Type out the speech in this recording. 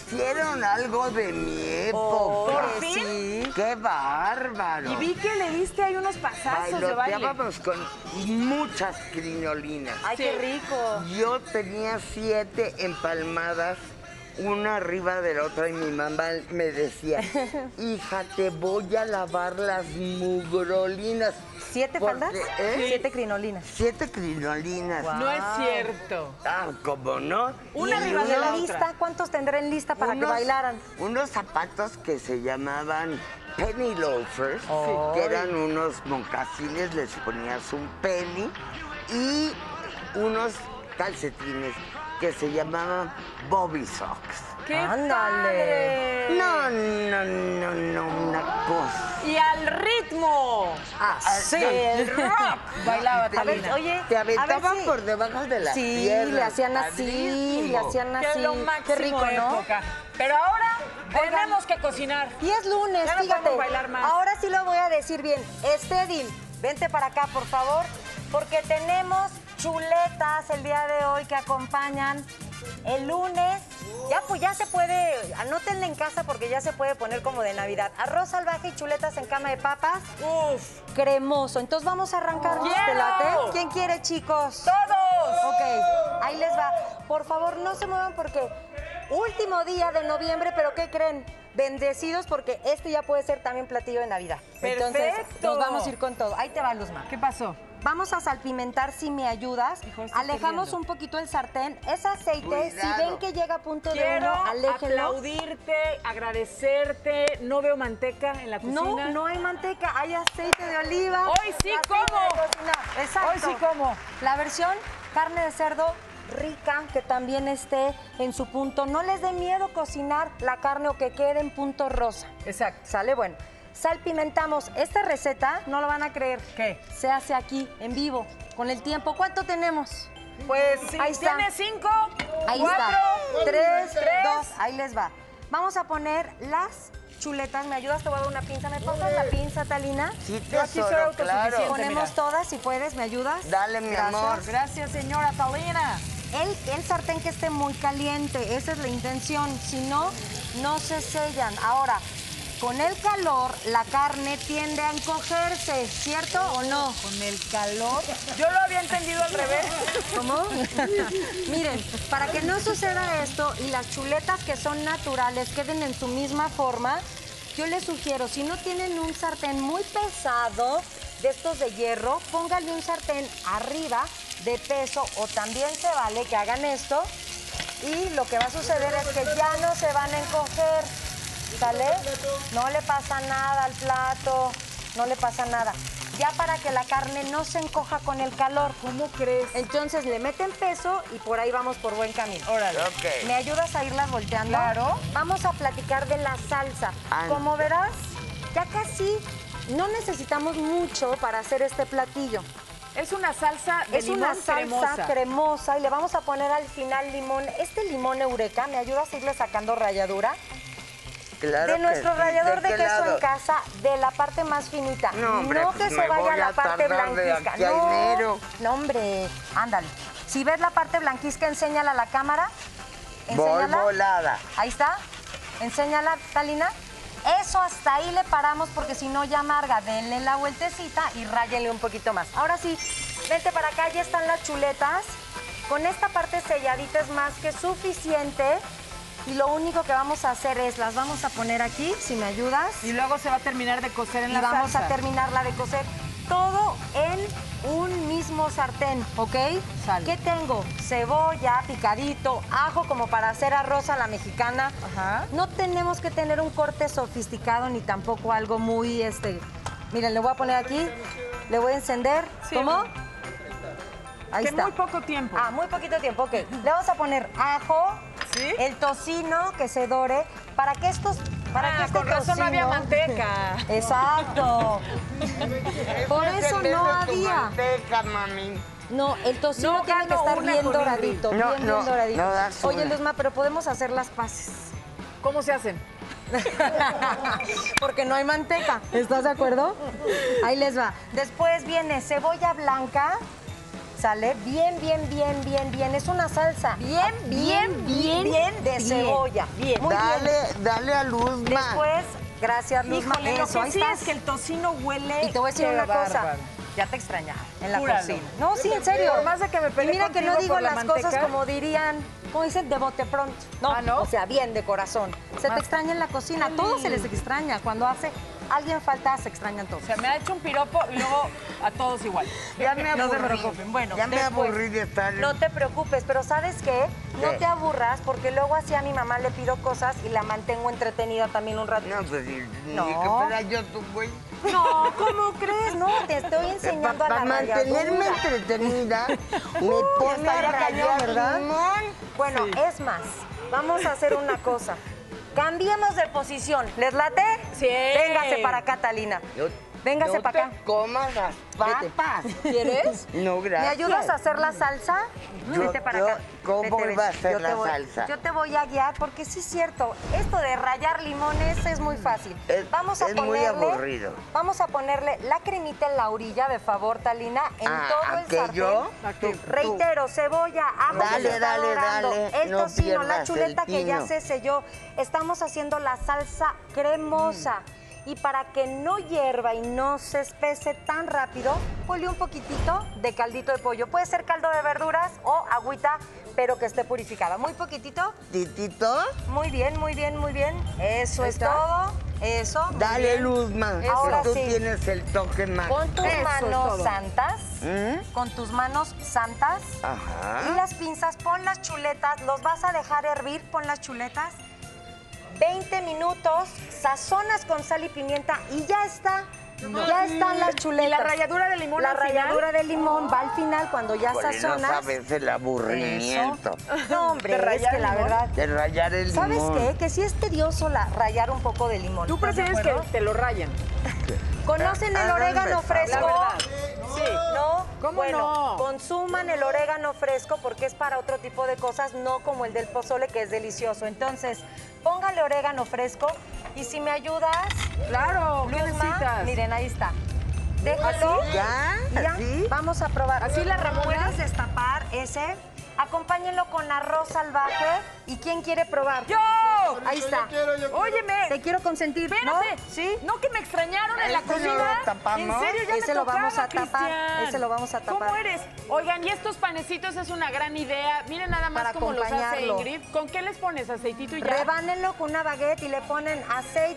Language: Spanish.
pusieron algo de mi época. ¿Por fin? Sí. ¡Qué bárbaro! Y vi que le diste ahí unos pasazos de baile. Con muchas crinolinas. Ay, qué rico. Yo tenía siete empalmadas, una arriba de la otra, y mi mamá me decía, hija, te voy a lavar las mugrolinas. ¿Siete Porque, faldas? ¿eh? Siete crinolinas. Siete crinolinas. No es cierto. Ah, ¿cómo no? Una arriba de ¿Y la otra. lista? ¿Cuántos tendré en lista para que bailaran? Unos zapatos que se llamaban penny loafers, que eran unos mocasines, les ponías un penny, y unos calcetines que se llamaban bobby socks. ¡Qué Ándale. padre! No, no, no, no, una cosa. Ritmo. Así. El rock. Bailaba A ver, oye, Te aventaban si- por debajo de las Sí, piernas. le hacían así, le hacían así. Qué lo máximo Qué rico, ¿no? época. Pero ahora tenemos que cocinar. Y es lunes, Ya no fíjate. podemos bailar más. Ahora sí lo voy a decir bien. Estedil, vente para acá, por favor, porque tenemos chuletas el día de hoy que acompañan el lunes. Ya pues ya se puede, anótenla en casa porque ya se puede poner como de Navidad. Arroz salvaje y chuletas en cama de papas. Uf. Cremoso. Entonces vamos a arrancar. ¡Quiero! ¿Te late? ¿Quién quiere, chicos? ¡Todos! Ok, ahí les va. Por favor, no se muevan porque último día de noviembre, pero ¿qué creen? Bendecidos porque este ya puede ser también platillo de Navidad. Entonces, ¡Perfecto! nos vamos a ir con todo. Ahí te va, Luzma. ¿Qué pasó? Vamos a salpimentar si me ayudas. Hijo, Alejamos un poquito el sartén. Es aceite. Si ven que llega a punto de uno, aléjenlo. aplaudirte, agradecerte. No veo manteca en la cocina. No, no hay manteca, hay aceite de oliva. Hoy sí como. Exacto. Hoy sí como. La versión carne de cerdo rica, que también esté en su punto. No les dé miedo cocinar la carne o que quede en punto rosa. Exacto. ¿Sale? Bueno, salpimentamos. Esta receta, no lo van a creer. ¿Qué? Se hace aquí, en vivo, con el tiempo. ¿Cuánto tenemos? Pues si Ahí está. tienes cinco, Ahí cuatro, está. Tres, tres. dos, ahí les va. Vamos a poner las chuletas. ¿Me ayudas? Te voy a dar una pinza. ¿Me pasas la pinza, Talina? Sí, Yo aquí soy claro. Ponemos mira. todas, si puedes, ¿me ayudas? Dale, mi Gracias. amor. Gracias, señora Talina. El, el sartén que esté muy caliente, esa es la intención. Si no, no se sellan. Ahora, con el calor, la carne tiende a encogerse, ¿cierto o no? Con el calor. Yo lo había entendido al revés. ¿Cómo? Miren, para que no suceda esto y las chuletas que son naturales queden en su misma forma, yo les sugiero, si no tienen un sartén muy pesado, de estos de hierro, pónganle un sartén arriba de peso o también se vale que hagan esto y lo que va a suceder es que ya no se van a encoger, ¿sale? No le pasa nada al plato, no le pasa nada. Ya para que la carne no se encoja con el calor. ¿Cómo crees? Entonces le meten peso y por ahí vamos por buen camino. Órale. ¿Me ayudas a irlas volteando? Claro. Vamos a platicar de la salsa. Como verás, ya casi no necesitamos mucho para hacer este platillo. Es una salsa de es limón una salsa cremosa. cremosa y le vamos a poner al final limón. Este limón eureka, ¿me ayudas a irle sacando ralladura? Claro de que nuestro sí. rallador de, queso lado? en casa, de la parte más finita. No, hombre, no pues que se vaya la parte blanquizca. no, enero. no, hombre, ándale. Si ves la parte blanquizca, enséñala a la cámara. Voy Enséñala. volada. Ahí está. Enséñala, Talina. Eso hasta ahí le paramos porque si no ya amarga. Denle la vueltecita y ráyele un poquito más. Ahora sí, vente para acá, ya están las chuletas. Con esta parte selladita es más que suficiente. Y lo único que vamos a hacer es, las vamos a poner aquí, si me ayudas. Y luego se va a terminar de cocer en Y la vamos salsa. a terminarla de cocer todo en un mismo sartén, ¿ok? Sale. ¿Qué tengo? Cebolla, picadito, ajo como para hacer arroz a la mexicana. Ajá. No tenemos que tener un corte sofisticado ni tampoco algo muy, este... Miren, le voy a poner aquí, le voy a encender. Sí. ¿Cómo? Ahí que está. muy poco tiempo. Ah, muy poquito tiempo, ok. Le vamos a poner ajo, ¿Sí? el tocino que se dore, para que estos... Para que Ah, este con razón no había manteca. Exacto. Por Es eso no había. manteca, mami. No, el tocino No tiene que estar bien doradito. No, bien, no, bien doradito. no das Oye. Luzma, pero podemos hacer las paces. ¿Cómo se hacen? Porque no hay manteca. ¿Estás de acuerdo? Ahí les va. Después viene cebolla blanca, ¿Sale? Bien, bien, bien, bien, bien. Es una salsa. Bien, bien, bien, bien de cebolla. Bien. Muy dale, bien. dale a Luzma. Después, gracias, Luzma. Híjole, lo que sí es que el tocino huele. Y te voy a decir una cosa. Ya te extrañaba en la cocina. No, sí, en serio. Por más de que me Y mira que no digo las cosas como dirían, como dicen, de bote pronto. No, Ah, ¿no? o sea, bien de corazón. Se te extraña en la cocina. A todos se les extraña. Cuando hace alguien falta, se extrañan todos. O sea, me ha hecho un piropo y luego a todos igual. Ya me No se aburrí. preocupen. Bueno, ya me después, aburrí de estar. No te preocupes, pero ¿sabes qué? No ¿Qué? te aburras porque luego así a mi mamá le pido cosas y la mantengo entretenida también un rato. No, pues No. que fuera yo tu güey. No, ¿cómo crees? No, te estoy enseñando a Para la mantenerme ralladura. entretenida, me Uh, pone a ya rayar ¿verdad? limón. Bueno, es más, vamos a hacer una cosa. Cambiemos de posición. ¿Les late? Sí. Véngase para acá, Talina. Véngase no para acá. te comas las papas. ¿Quieres? No, ¿Me gracias. ayudas a hacer la salsa? Yo- Vete para yo- acá. ¿cómo Vete, iba a hacer Yo la voy- salsa? Yo te voy a guiar porque sí es cierto. Esto de rayar limones es muy fácil. Es- vamos a es muy ponerle, aburrido. Vamos a ponerle la cremita en la orilla, de favor, Talina, en Ah, todo el sartén. Tú- tú. Reitero, cebolla, ajo Dale, que se está dale, dorando, dale, el no tocino, la chuleta que ya se selló. Estamos haciendo la salsa cremosa. Y para que no hierva y no se espese tan rápido, ponle un poquitito de caldito de pollo. Puede ser caldo de verduras o agüita, pero que esté purificada. Muy poquitito. Titito, Muy bien, muy bien, muy bien. Eso es está? todo. Eso. dale bien. Luzma. Ahora tú sí. tienes el toque más. Con tus Eso manos santas. ¿Mm? Con tus manos santas. Y Ajá. las pinzas, pon las chuletas, los vas a dejar hervir, pon las chuletas. 20 minutos, sazonas con sal y pimienta y ya está. Ya están las chuletas. ¿Y la ralladura de limón La al final? ralladura de limón va al final cuando ya Híjole, no sazonas. sabes el aburrimiento Eso. No, hombre, De es rallar que la limón. verdad. de rayar el ¿Sabes limón. qué? Que sí es tedioso la, rallar un poco de limón. Tú ¿Estás de prefieres que te lo rayen. ¿Conocen el orégano fresco? La verdad. ¿No? ¿Cómo bueno, no? consuman el orégano fresco porque es para otro tipo de cosas, no como el del pozole que es delicioso. Entonces, póngale orégano fresco y si me ayudas, Claro, ¿qué Luzma, necesitas? miren, ahí está. Déjalo. ¿Ya? ya, ¿Así? vamos a probar. ¿Así la Ramona? Puedes destapar ese. Acompáñenlo con arroz salvaje. ¿Y quién quiere probar? ¡Yo! Ahí está. Óyeme. Te quiero consentir. Espérate. ¿No? ¿Sí? ¿No que me extrañaron en la no cocina? ¿En serio? Ya Ese me lo vamos a tapar, Cristian. ese lo vamos a tapar. ¿Cómo eres? Oigan, y estos panecitos es una gran idea. Miren nada más Para cómo los hace. Ingrid. ¿Con qué les pones? ¿Aceitito y ya? Rebánenlo con una baguette y le ponen aceite.